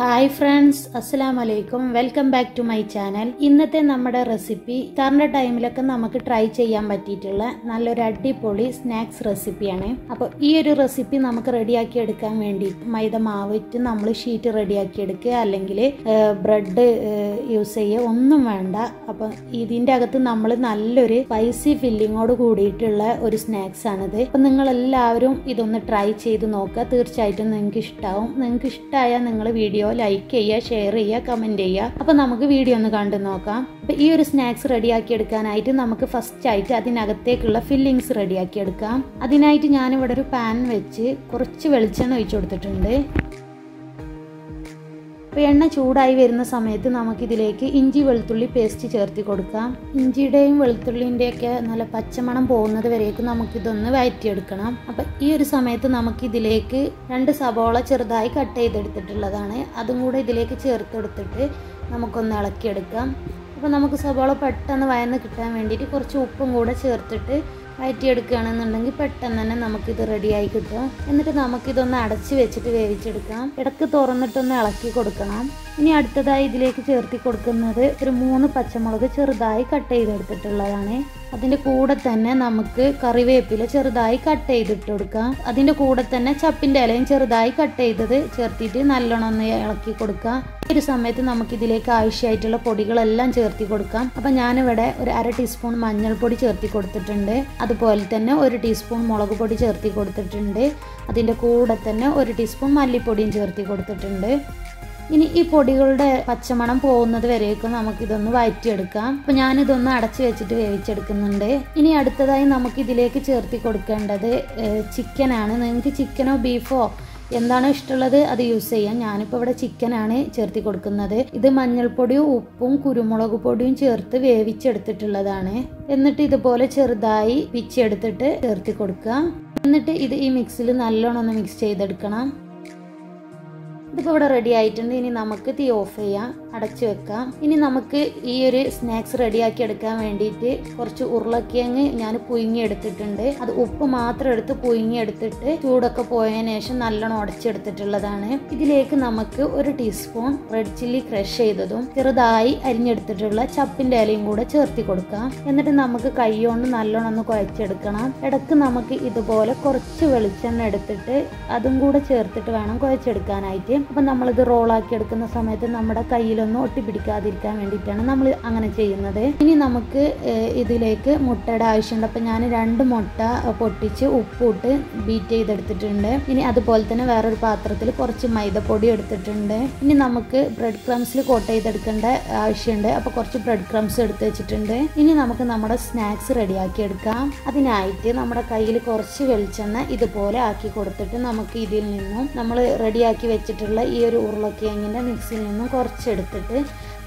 Hi friends അസ്സലാം വലൈക്കും welcome back to my channel ഇന്നത്തെ നമ്മുടെ റെസിപ്പി ഇത്താറിന്റെ ടൈമിലൊക്കെ നമുക്ക് ട്രൈ ചെയ്യാൻ പറ്റിയിട്ടുള്ള നല്ലൊരു അടിപൊളി സ്നാക്സ് റെസിപ്പിയാണ് അപ്പോൾ ഈ ഒരു റെസിപ്പി നമുക്ക് റെഡിയാക്കി എടുക്കാൻ വേണ്ടി മൈദ മാവിറ്റ് നമ്മൾ ഷീറ്റ് റെഡിയാക്കി എടുക്കുക. അല്ലെങ്കിൽ ബ്രെഡ് യൂസ് ചെയ്യുക. ഒന്നും വേണ്ട. അപ്പോൾ ഇതിന്റെ അകത്ത് നമ്മൾ നല്ലൊരു സ്പൈസി ഫില്ലിങ്ങോട് കൂടിയിട്ടുള്ള ഒരു സ്നാക്സ് ആണിത്. അപ്പം നിങ്ങളെല്ലാവരും ഇതൊന്ന് ട്രൈ ചെയ്ത് നോക്കുക. തീർച്ചയായിട്ടും നിങ്ങൾക്ക് ഇഷ്ടമാവും നിങ്ങൾക്ക് ഇഷ്ടമായാൽ നിങ്ങൾ വീഡിയോ ലൈക്ക് ചെയ്യുക ഷെയർ ചെയ്യുക കമന്റ് ചെയ്യുക. അപ്പോൾ നമുക്ക് വീഡിയോ ഒന്ന് കണ്ടു നോക്കാം. അപ്പോൾ ഈ ഒരു സ്നാക്സ് റെഡിയാക്കി എടുക്കാനായിട്ട് നമുക്ക് ഫസ്റ്റ് ആയിട്ട് അതിനകത്തേക്കുള്ള ഫില്ലിങ്സ് റെഡിയാക്കി എടുക്കാം. അതിനായിട്ട് ഞാനിവിടെ ഒരു പാൻ വെച്ച് കുറച്ച് വെളിച്ചെണ്ണ ഒഴിച്ചു കൊടുത്തിട്ടുണ്ട്. അപ്പോൾ എണ്ണ ചൂടായി വരുന്ന സമയത്ത് നമുക്കിതിലേക്ക് ഇഞ്ചി വെളുത്തുള്ളി പേസ്റ്റ് ചേർത്ത് കൊടുക്കാം. ഇഞ്ചിയുടെയും വെളുത്തുള്ളിന്റെയൊക്കെ നല്ല പച്ചമണം പോകുന്നത് വരേക്കും നമുക്കിതൊന്ന് വയറ്റിയെടുക്കണം. അപ്പം ഈ ഒരു സമയത്ത് നമുക്കിതിലേക്ക് രണ്ട് സവോള ചെറുതായി കട്ട് ചെയ്തെടുത്തിട്ടുള്ളതാണ്. അതും കൂടെ ഇതിലേക്ക് ചേർത്തെടുത്തിട്ട് നമുക്കൊന്ന് ഇളക്കിയെടുക്കാം. അപ്പോൾ നമുക്ക് സവോള പെട്ടെന്ന് വയന്ന് കിട്ടാൻ വേണ്ടിയിട്ട് കുറച്ച് ഉപ്പും കൂടെ ചേർത്തിട്ട് വഴറ്റിയെടുക്കുകയാണെന്നുണ്ടെങ്കിൽ പെട്ടെന്ന് തന്നെ നമുക്കിത് റെഡിയായി കിട്ടും. എന്നിട്ട് നമുക്കിതൊന്ന് അടച്ച് വെച്ചിട്ട് വേവിച്ചെടുക്കാം. ഇടയ്ക്ക് തുറന്നിട്ടൊന്ന് ഇളക്കി കൊടുക്കണം. ഇനി അടുത്തതായി ഇതിലേക്ക് ചേർത്തി കൊടുക്കുന്നത് ഒരു മൂന്ന് പച്ചമുളക് ചെറുതായി കട്ട് ചെയ്തെടുത്തിട്ടുള്ളതാണ്. അതിന്റെ കൂടെ തന്നെ നമുക്ക് കറിവേപ്പില ചെറുതായി കട്ട് ചെയ്തിട്ട് കൊടുക്കാം. അതിന്റെ കൂടെ തന്നെ ചപ്പിന്റെ ഇലയും ചെറുതായി കട്ട് ചെയ്തത് ചേർത്തിട്ട് നല്ലോണം ഒന്ന് ഇളക്കി കൊടുക്കാം. ഈ ഒരു സമയത്ത് നമുക്ക് ഇതിലേക്ക് ആവശ്യമായിട്ടുള്ള പൊടികളെല്ലാം ചേർത്തി കൊടുക്കാം. അപ്പം ഞാനിവിടെ ഒരു അര ടീസ്പൂൺ മഞ്ഞൾപ്പൊടി ചേർത്തി കൊടുത്തിട്ടുണ്ട്. അതുപോലെ തന്നെ ഒരു ടീസ്പൂൺ മുളക് പൊടി ചേർത്തി കൊടുത്തിട്ടുണ്ട്. അതിന്റെ കൂടെ തന്നെ ഒരു ടീസ്പൂൺ മല്ലിപ്പൊടിയും ചേർത്തി കൊടുത്തിട്ടുണ്ട്. ഇനി ഈ പൊടികളുടെ പച്ചമണം പോകുന്നത് വരേക്കും നമുക്കിതൊന്ന് വഴറ്റിയെടുക്കാം അപ്പം ഞാനിതൊന്ന് അടച്ചു വെച്ചിട്ട് വേവിച്ചെടുക്കുന്നുണ്ട്. ഇനി അടുത്തതായി നമുക്ക് ഇതിലേക്ക് ചേർത്തി കൊടുക്കേണ്ടത് ചിക്കനാണ്. നിങ്ങൾക്ക് ചിക്കനോ ബീഫോ എന്താണോ ഇഷ്ടമുള്ളത് അത് യൂസ് ചെയ്യാം. ഞാനിപ്പോൾ ഇവിടെ ചിക്കനാണ് ചേർത്തി കൊടുക്കുന്നത്. ഇത് മഞ്ഞൾപ്പൊടിയും ഉപ്പും കുരുമുളക് പൊടിയും ചേർത്ത് വേവിച്ചെടുത്തിട്ടുള്ളതാണ്. എന്നിട്ട് ഇതുപോലെ ചെറുതായി പിച്ചെടുത്തിട്ട് ചേർത്തി കൊടുക്കുക എന്നിട്ട് ഇത് ഈ മിക്സിൽ നല്ലോണം ഒന്ന് മിക്സ് ചെയ്തെടുക്കണം. ഇതിപ്പോൾ ഇവിടെ റെഡി ആയിട്ടുണ്ട്. ഇനി നമുക്ക് തീ ഓഫ് ചെയ്യാം അടച്ചു വെക്കാം. ഇനി നമുക്ക് ഈ ഒരു സ്നാക്സ് റെഡിയാക്കി എടുക്കാൻ വേണ്ടിയിട്ട് കുറച്ച് ഉരുളക്കിഴങ്ങ് ഞാൻ പുഴുങ്ങി എടുത്തിട്ടുണ്ട്. അത് ഉപ്പ് മാത്രം എടുത്ത് പുഴുങ്ങി എടുത്തിട്ട് ചൂടൊക്കെ പോയതിനു ശേഷം നല്ലോണം ഉടച്ചെടുത്തിട്ടുള്ളതാണ്. ഇതിലേക്ക് നമുക്ക് ഒരു ടീസ്പൂൺ റെഡ് ചില്ലി ക്രഷ് ചെയ്തതും ചെറുതായി അരിഞ്ഞെടുത്തിട്ടുള്ള ചപ്പിന്റെ ഇലയും കൂടെ ചേർത്തി കൊടുക്കാം. എന്നിട്ട് നമുക്ക് കൈ കൊണ്ട് നല്ലോണം ഒന്ന് കുഴച്ചെടുക്കണം. ഇടയ്ക്ക് നമുക്ക് ഇതുപോലെ കുറച്ച് വെളിച്ചെണ്ണ എടുത്തിട്ട് അതും കൂടെ ചേർത്തിട്ട് വേണം കുഴച്ചെടുക്കാനായിട്ട്. അപ്പം നമ്മളിത് റോളാക്കി എടുക്കുന്ന സമയത്ത് നമ്മുടെ കയ്യിലൊന്നും ഒട്ടിപ്പിടിക്കാതിരിക്കാൻ വേണ്ടിയിട്ടാണ് നമ്മൾ അങ്ങനെ ചെയ്യുന്നത്. ഇനി നമുക്ക് ഇതിലേക്ക് മുട്ടയുടെ ആവശ്യമുണ്ട്. അപ്പം ഞാൻ രണ്ട് മുട്ട പൊട്ടിച്ച് ഉപ്പിട്ട് ബീറ്റ് ചെയ്തെടുത്തിട്ടുണ്ട്. ഇനി അതുപോലെ തന്നെ വേറൊരു പാത്രത്തിൽ കുറച്ച് മൈദപ്പൊടി എടുത്തിട്ടുണ്ട്. ഇനി നമുക്ക് ബ്രെഡ് ക്രംസിൽ കോട്ട് ചെയ്തെടുക്കേണ്ട ആവശ്യമുണ്ട്. അപ്പോൾ കുറച്ച് ബ്രെഡ് ക്രംസ് എടുത്ത് വെച്ചിട്ടുണ്ട്. ഇനി നമുക്ക് നമ്മുടെ സ്നാക്സ് റെഡിയാക്കി എടുക്കാം. അതിനായിട്ട് നമ്മുടെ കയ്യിൽ കുറച്ച് വെളിച്ചെണ്ണ ഇതുപോലെ ആക്കി കൊടുത്തിട്ട് നമുക്ക് ഇതിൽ നിന്നും നമ്മൾ റെഡിയാക്കി വെച്ചിട്ടുള്ള ഈ ഒരു ഉരുളക്കിഴങ്ങിന്റെ മിക്സിയിൽ നിന്നും കുറച്ചെടുത്തിട്ട്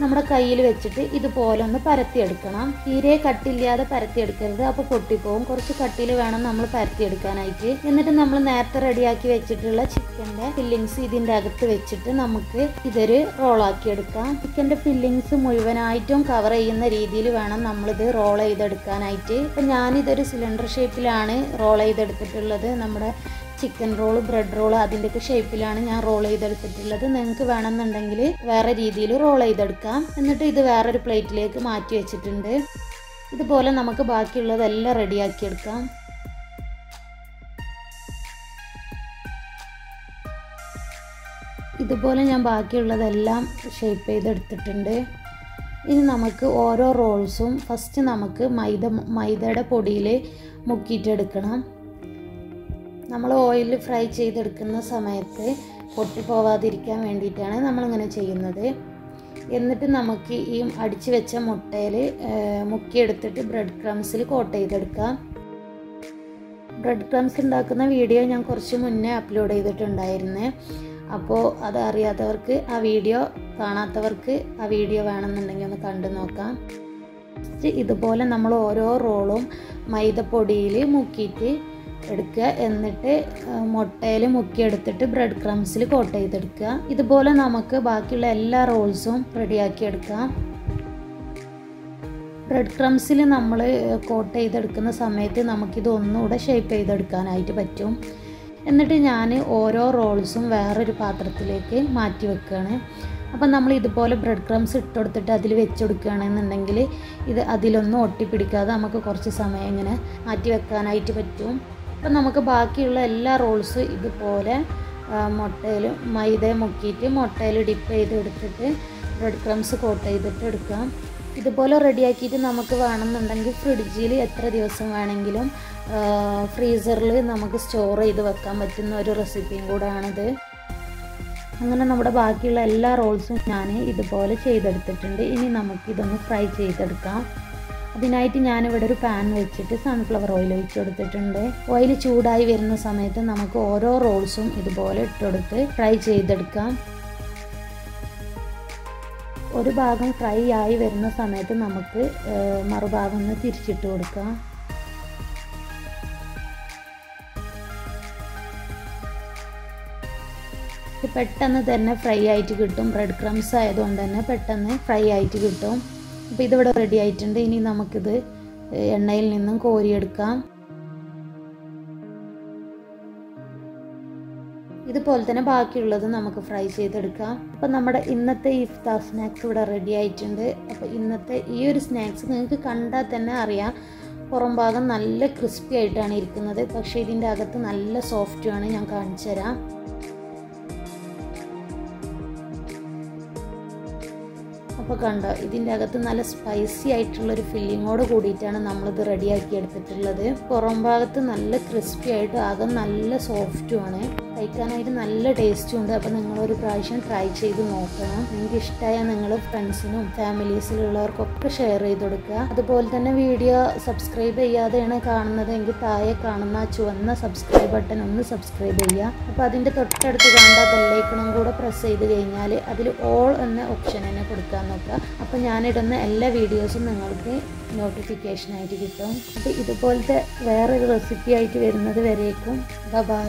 നമ്മുടെ കയ്യിൽ വെച്ചിട്ട് ഇതുപോലെ ഒന്ന് പരത്തിയെടുക്കണം. തീരെ കട്ടില്ലാതെ പരത്തിയെടുക്കരുത്. അപ്പോൾ പൊട്ടിപ്പോവും. കുറച്ച് കട്ടിയിൽ വേണം നമ്മൾ പരത്തിയെടുക്കാനായിട്ട്. എന്നിട്ട് നമ്മൾ നേരത്തെ റെഡിയാക്കി വെച്ചിട്ടുള്ള ചിക്കന്റെ ഫില്ലിങ്സ് ഇതിന്റെ അകത്ത് വെച്ചിട്ട് നമുക്ക് ഇതൊരു റോളാക്കി എടുക്കാം ചിക്കന്റെ ഫില്ലിങ്സ് മുഴുവനായിട്ടും കവർ ചെയ്യുന്ന രീതിയിൽ വേണം നമ്മളിത് റോൾ ചെയ്തെടുക്കാനായിട്ട്. ഇപ്പം ഞാനിതൊരു സിലിണ്ടർ ഷേപ്പിലാണ് റോൾ ചെയ്തെടുത്തിട്ടുള്ളത്. നമ്മുടെ ചിക്കൻ റോൾ ബ്രെഡ് റോൾ അതിന്റെയൊക്കെ ഷേപ്പിലാണ് ഞാൻ റോൾ ചെയ്തെടുത്തിട്ടുള്ളത്. നിങ്ങൾക്ക് വേണമെന്നുണ്ടെങ്കിൽ വേറെ രീതിയിൽ റോൾ ചെയ്തെടുക്കാം. എന്നിട്ട് ഇത് വേറൊരു പ്ലേറ്റിലേക്ക് മാറ്റി വെച്ചിട്ടുണ്ട്. ഇതുപോലെ നമുക്ക് ബാക്കിയുള്ളതെല്ലാം റെഡിയാക്കി എടുക്കാം. ഇതുപോലെ ഞാൻ ബാക്കിയുള്ളതെല്ലാം ഷേപ്പ് ചെയ്തെടുത്തിട്ടുണ്ട്. ഇനി നമുക്ക് ഓരോ റോൾസും ഫസ്റ്റ് നമുക്ക് മൈദ മൈദയുടെ പൊടിയിൽ മുക്കിയിട്ടെടുക്കണം. നമ്മൾ ഓയിലിൽ ഫ്രൈ ചെയ്തെടുക്കുന്ന സമയത്ത് പൊട്ടിപ്പോവാതിരിക്കാൻ വേണ്ടിയിട്ടാണ് നമ്മളിങ്ങനെ ചെയ്യുന്നത്. എന്നിട്ട് നമുക്ക് ഈ അടിച്ചു വെച്ച മുട്ടയിൽ മുക്കിയെടുത്തിട്ട് ബ്രെഡ് ക്രംസിൽ കോട്ട് ചെയ്തെടുക്കാം. ബ്രെഡ് ക്രംസ് ഉണ്ടാക്കുന്ന വീഡിയോ ഞാൻ കുറച്ച് മുന്നേ അപ്ലോഡ് ചെയ്തിട്ടുണ്ടായിരുന്നേ. അപ്പോൾ അത് അറിയാത്തവർക്ക് ആ വീഡിയോ കാണാത്തവർക്ക് ആ വീഡിയോ വേണമെന്നുണ്ടെങ്കിൽ ഒന്ന് കണ്ടു നോക്കാം. ഇതുപോലെ നമ്മൾ ഓരോ റോളും മൈദപ്പൊടിയിൽ മുക്കിയിട്ട് എടുക്കുക. എന്നിട്ട് മുട്ടയിൽ മുക്കിയെടുത്തിട്ട് ബ്രെഡ് ക്രംസിൽ കോട്ട് ചെയ്തെടുക്കുക. ഇതുപോലെ നമുക്ക് ബാക്കിയുള്ള എല്ലാ റോൾസും റെഡിയാക്കി എടുക്കാം. ബ്രെഡ് ക്രംസിൽ നമ്മൾ കോട്ട് ചെയ്തെടുക്കുന്ന സമയത്ത് നമുക്കിത് ഒന്നുകൂടെ ഷേപ്പ് ചെയ്തെടുക്കാനായിട്ട് പറ്റും. എന്നിട്ട് ഞാൻ ഓരോ റോൾസും വേറൊരു പാത്രത്തിലേക്ക് മാറ്റി വെക്കുകയാണ്. അപ്പം നമ്മൾ ഇതുപോലെ ബ്രെഡ് ക്രംസ് ഇട്ട് കൊടുത്തിട്ട് അതിൽ വെച്ചുകൊടുക്കുകയാണെന്നുണ്ടെങ്കിൽ ഇത് അതിലൊന്നും ഒട്ടിപ്പിടിക്കാതെ നമുക്ക് കുറച്ച് സമയം ഇങ്ങനെ മാറ്റി വെക്കാനായിട്ട് പറ്റും. അപ്പം നമുക്ക് ബാക്കിയുള്ള എല്ലാ റോൾസും ഇതുപോലെ മുട്ടയിൽ മൈദ മുക്കിയിട്ട് മുട്ടയിൽ ഡിപ്പ് ചെയ്ത് എടുത്തിട്ട് ബ്രെഡ് ക്രംസ് കോട്ട് ചെയ്തിട്ട് എടുക്കാം. ഇതുപോലെ റെഡിയാക്കിയിട്ട് നമുക്ക് വേണമെന്നുണ്ടെങ്കിൽ ഫ്രിഡ്ജിൽ എത്ര ദിവസം വേണമെങ്കിലും ഫ്രീസറിൽ നമുക്ക് സ്റ്റോർ ചെയ്ത് വെക്കാൻ പറ്റുന്ന ഒരു റെസിപ്പിയും കൂടെയാണിത് അങ്ങനെ നമ്മുടെ ബാക്കിയുള്ള എല്ലാ റോൾസും ഞാൻ ഇതുപോലെ ചെയ്തെടുത്തിട്ടുണ്ട്. ഇനി നമുക്കിതൊന്ന് ഫ്രൈ ചെയ്തെടുക്കാം. അതിനായിട്ട് ഞാനിവിടെ ഒരു പാൻ വെച്ചിട്ട് സൺഫ്ലവർ ഓയിൽ ഒഴിച്ച് കൊടുത്തിട്ടുണ്ട്. ഓയിൽ ചൂടായി വരുന്ന സമയത്ത് നമുക്ക് ഓരോ റോൾസും ഇതുപോലെ ഇട്ടുകൊടുത്ത് ഫ്രൈ ചെയ്തെടുക്കാം. ഒരു ഭാഗം ഫ്രൈ ആയി വരുന്ന സമയത്ത് നമുക്ക് മറുഭാഗം ഒന്ന് തിരിച്ചിട്ട് കൊടുക്കാം. പെട്ടെന്ന് തന്നെ ഫ്രൈ ആയിട്ട് കിട്ടും. ബ്രെഡ് ക്രംസ് ആയതുകൊണ്ട് തന്നെ പെട്ടെന്ന് ഫ്രൈ ആയിട്ട് കിട്ടും. അപ്പോൾ ഇതിവിടെ റെഡി ആയിട്ടുണ്ട്. ഇനി നമുക്കിത് എണ്ണയിൽ നിന്നും കോരിയെടുക്കാം. ഇതുപോലെ തന്നെ ബാക്കിയുള്ളത് നമുക്ക് ഫ്രൈ ചെയ്തെടുക്കാം. അപ്പം നമ്മുടെ ഇന്നത്തെ ഇഫ്താർ സ്നാക്സ് ഇവിടെ റെഡി ആയിട്ടുണ്ട്. അപ്പോൾ ഇന്നത്തെ ഈ ഒരു സ്നാക്സ് നിങ്ങൾക്ക് കണ്ടാൽ തന്നെ അറിയാം. പുറം ഭാഗം നല്ല ക്രിസ്പി ആയിട്ടാണ് ഇരിക്കുന്നത്. പക്ഷേ ഇതിന്റെ അകത്ത് നല്ല സോഫ്റ്റുമാണ് ഞാൻ കാണിച്ചു തരാം അപ്പോൾ കണ്ടോ ഇതിന്റെ അകത്ത് നല്ല സ്പൈസി ആയിട്ടുള്ളൊരു ഫില്ലിങ്ങോട് കൂടിയിട്ടാണ് നമ്മളിത് റെഡിയാക്കി എടുത്തിട്ടുള്ളത്. പുറം ഭാഗത്ത് നല്ല ക്രിസ്പി ആയിട്ട് അകം നല്ല സോഫ്റ്റുമാണ് കഴിക്കാനായിട്ട് നല്ല ടേസ്റ്റും ഉണ്ട്. അപ്പോൾ നിങ്ങളൊരു പ്രാവശ്യം ട്രൈ ചെയ്ത് നോക്കണം. നിങ്ങൾക്ക് ഇഷ്ടമായാൽ നിങ്ങൾ ഫ്രണ്ട്സിനും ഫാമിലീസിലുള്ളവർക്കൊക്കെ ഷെയർ ചെയ്ത് കൊടുക്കുക. അതുപോലെ തന്നെ വീഡിയോ സബ്സ്ക്രൈബ് ചെയ്യാതെയാണ് കാണുന്നത് എങ്കിൽ താഴെ കാണുന്ന ചുവന്ന സബ്സ്ക്രൈബ് ബട്ടൺ ഒന്ന് സബ്സ്ക്രൈബ് ചെയ്യുക. അപ്പോൾ അതിന്റെ തൊട്ടടുത്ത് കണ്ട ബെല്ലൈക്കണം കൂടെ പ്രസ് ചെയ്ത് കഴിഞ്ഞാൽ അതിൽ ഓൾ എന്ന ഓപ്ഷൻ തന്നെ കൊടുക്കാൻ നോക്കുക. അപ്പോൾ ഞാനിടുന്ന എല്ലാ വീഡിയോസും നിങ്ങൾക്ക് നോട്ടിഫിക്കേഷനായിട്ട് കിട്ടും. അപ്പോൾ ഇതുപോലത്തെ വേറൊരു റെസിപ്പി ആയിട്ട് വരുന്നത് വരേക്കും. ബൈ